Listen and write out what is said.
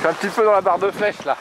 Je suis un petit peu dans la barre de flèche là.